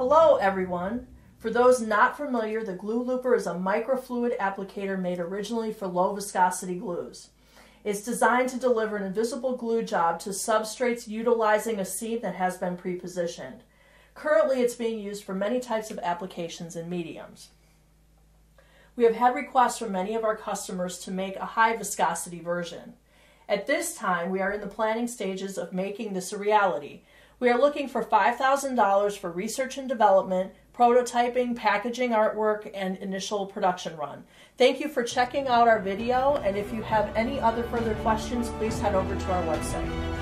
Hello everyone! For those not familiar, the Glue Looper is a microfluid applicator made originally for low viscosity glues. It's designed to deliver an invisible glue job to substrates utilizing a seam that has been pre-positioned. Currently, it's being used for many types of applications and mediums. We have had requests from many of our customers to make a high viscosity version. At this time, we are in the planning stages of making this a reality. We are looking for $5,000 for research and development, prototyping, packaging artwork, and initial production run. Thank you for checking out our video, and if you have any other further questions, please head over to our website.